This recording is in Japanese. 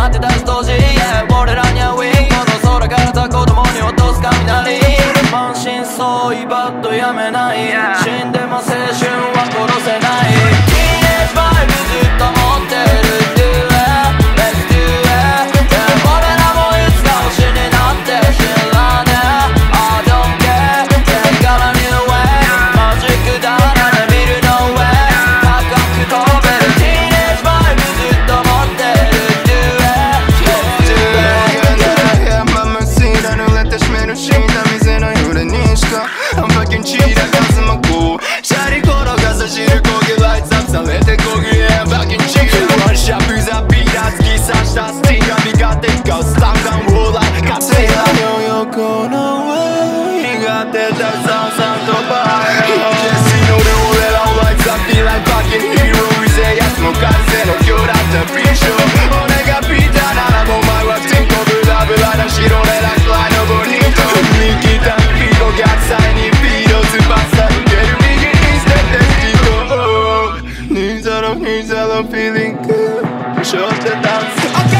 待って出すトー、yeah、俺らにはウィンこの空から雑魚共に落とす雷。満身創痍バットやめない、死んでも青春は殺せない。ンチラガスマコシャリコロガサシルコゲライザされてコゲエバキンチキワンシャブザピラ突き刺したスティンが苦手かスタンガンウォーラー。カツレラの横の上苦手ださ I'm feeling good. Shut it Okay.